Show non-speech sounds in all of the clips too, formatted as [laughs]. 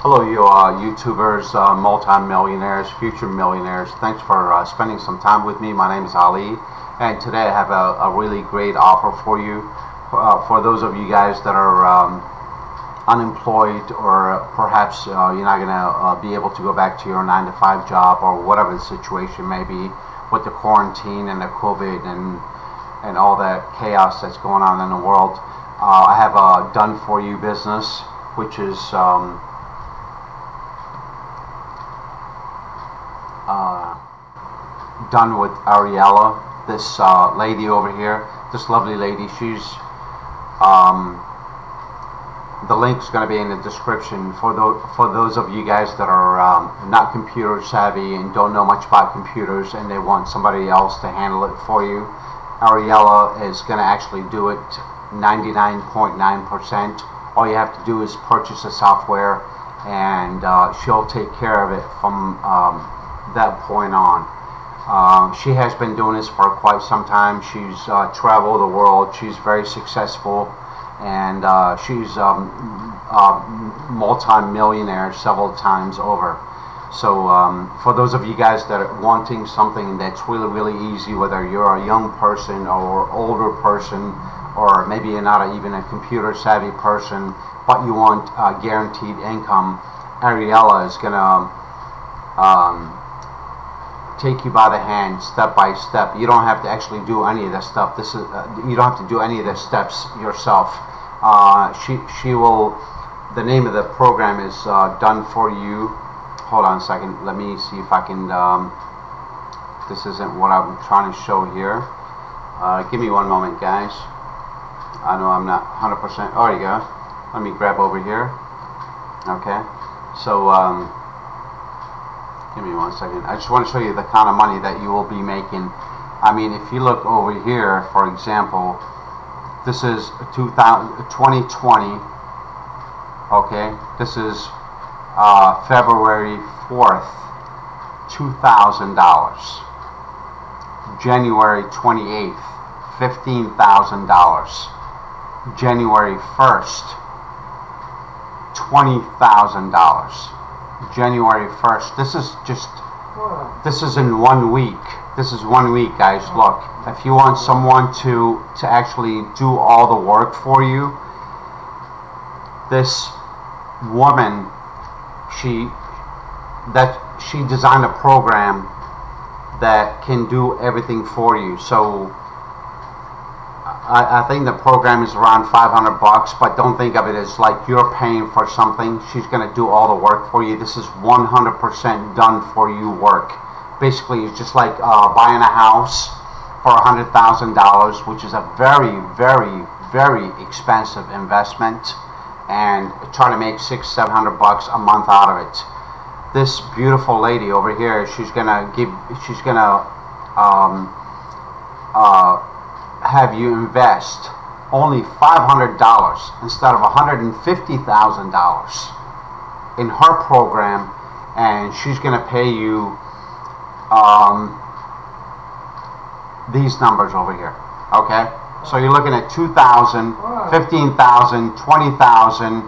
Hello, you uh, YouTubers, uh, multi-millionaires, future millionaires. Thanks for uh, spending some time with me. My name is Ali, and today I have a, a really great offer for you. Uh, for those of you guys that are um, unemployed or perhaps uh, you're not going to uh, be able to go back to your 9 to 5 job or whatever the situation may be with the quarantine and the COVID and, and all that chaos that's going on in the world. I have a done-for-you business, which is... Um, done with Ariella. This uh, lady over here, this lovely lady, she's um, the link is going to be in the description for those for those of you guys that are um, not computer savvy and don't know much about computers and they want somebody else to handle it for you. Ariella is going to actually do it 99.9%. percent All you have to do is purchase the software and uh, she'll take care of it from um, that point on. Um, she has been doing this for quite some time. She's uh, traveled the world. She's very successful, and uh, she's um, uh, multi-millionaire several times over. So um, for those of you guys that are wanting something that's really, really easy, whether you're a young person or older person, or maybe you're not a, even a computer savvy person, but you want guaranteed income, Ariella is going to um, take you by the hand step by step. You don't have to actually do any of this stuff. This is uh, you don't have to do any of the steps yourself. Uh, she she will. The name of the program is uh, done for you. Hold on a second. Let me see if I can. Um, this isn't what I'm trying to show here. Uh, give me one moment, guys. I know I'm not 100%. Oh, there you go. Let me grab over here. Okay. So. Um, give me one second. I just want to show you the kind of money that you will be making. I mean, if you look over here, for example, this is 2020. Okay, this is uh, February 4th, $2,000. January 28th, $15,000. January 1st, $20,000. January 1st. This is just, this is in one week. This is one week, guys. Look, if you want someone to, to actually do all the work for you, this woman, she, that she designed a program that can do everything for you. So I, I, think the program is around 500 bucks, but don't think of it as like you're paying for something. She's going to do all the work for you. This is 100% done for you work. Basically, it's just like uh, buying a house for $100,000, which is a very, very, very expensive investment, and try to make six, seven hundred bucks a month out of it. This beautiful lady over here, she's gonna give, she's gonna um, uh, have you invest only $500 instead of $150,000 in her program and she's going to pay you um, these numbers over here okay? So you're looking at 2,000 15,000 20,000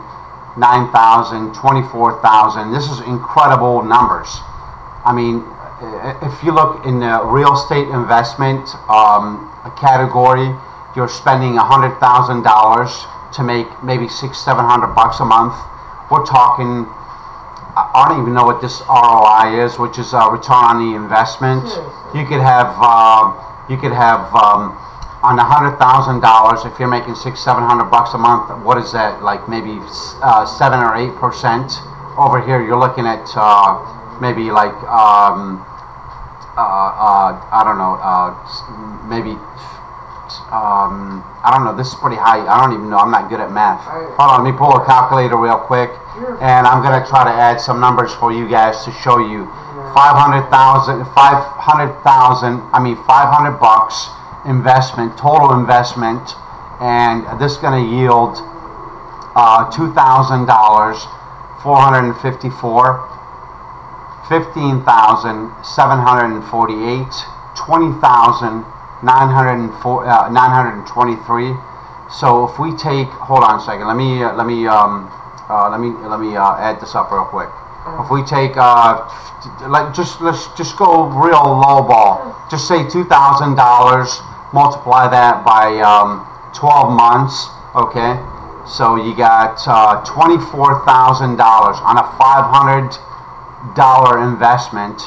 9,000 24,000 this is incredible numbers. I mean if you look in the real estate investment um, category, you're spending $100,000 to make maybe six, seven hundred bucks a month. We're talking, I don't even know what this ROI is, which is a return on the investment. You could have, uh, you could have um, on a hundred thousand dollars, if you're making six, seven hundred bucks a month, what is that? Like maybe uh, seven or eight percent. Over here, you're looking at uh, maybe like um, uh, uh, I don't know, uh, maybe, um, I don't know, this is pretty high. I don't even know. I'm not good at math. Hold on, let me pull a calculator real quick. And I'm going to try to add some numbers for you guys to show you. 500,000, 500,000, I mean 500 bucks investment, total investment. And this is going to yield uh, $2,000, 454 15,748, 20,923. Uh, so if we take, hold on a second, let me uh, let me um, uh, let me let me uh, add this up real quick. If we take uh, like just let's just go real low ball. Just say two thousand dollars. Multiply that by um, twelve months. Okay, so you got uh, twenty-four thousand dollars on a five hundred dollar investment.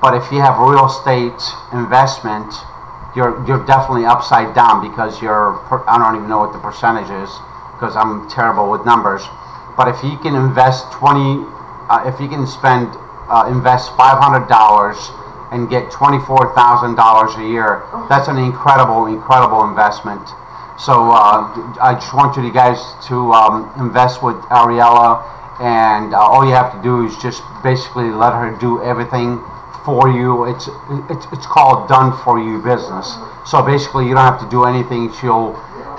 But if you have real estate investment, you're you're definitely upside down because you're I don't even know what the percentage is because I'm terrible with numbers. But if you can invest twenty, uh, if you can spend uh, invest five hundred dollars and get twenty four thousand dollars a year, that's an incredible incredible investment. So uh, I just want you guys to um, invest with Ariella, and uh, all you have to do is just basically let her do everything for you. It's it's it's called done for you business. So basically, you don't have to do anything. She'll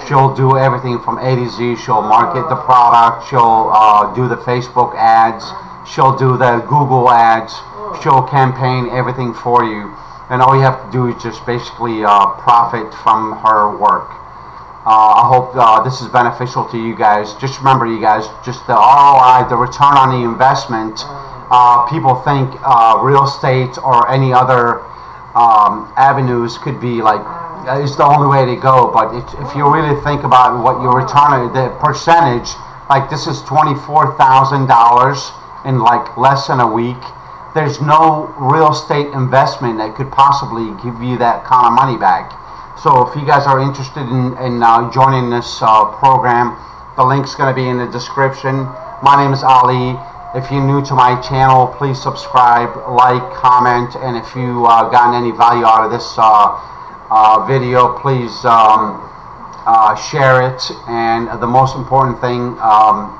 she'll do everything from A to Z. She'll market the product. She'll uh, do the Facebook ads. She'll do the Google ads. She'll campaign everything for you. And all you have to do is just basically uh, profit from her work. Uh, I hope uh, this is beneficial to you guys. Just remember, you guys, just the ROI, the return on the investment. Uh, people think uh, real estate or any other um, avenues could be like uh, is the only way to go. But if you really think about what your return, the percentage, like this is twenty four thousand dollars in like less than a week. There's no real estate investment that could possibly give you that kind of money back. So if you guys are interested in, in uh, joining this uh, program, the link's going to be in the description. My name is Ali. If you're new to my channel, please subscribe, like, comment, and if you uh, gotten any value out of this uh, uh, video, please um, uh, share it. And the most important thing, um,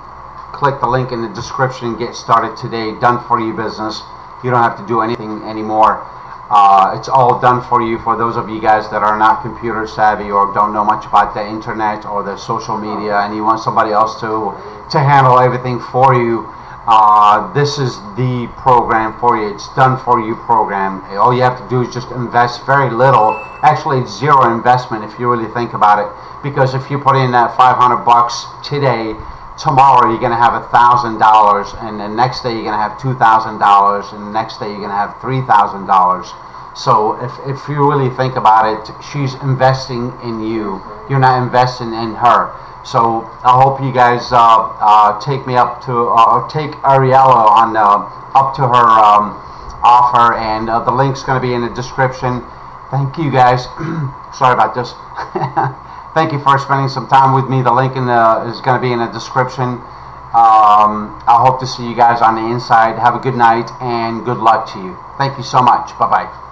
click the link in the description and get started today. Done for you business. You don't have to do anything anymore. Uh, it's all done for you for those of you guys that are not computer savvy or don't know much about the internet or the social media and you want somebody else to to handle everything for you uh, this is the program for you. It's done for you program. All you have to do is just invest very little actually zero investment if you really think about it because if you put in that 500 bucks today tomorrow you're going to have a thousand dollars and the next day you're going to have two thousand dollars and the next day you're going to have three thousand dollars. So if, if you really think about it she's investing in you. You're not investing in her. So I hope you guys uh, uh, take me up to uh, take Ariella on uh, up to her um, offer and uh, the link's going to be in the description. Thank you guys. [clears throat] Sorry about this [laughs] thank you for spending some time with me. The link in the, is going to be in the description. Um, I hope to see you guys on the inside. Have a good night and good luck to you. Thank you so much. Bye bye.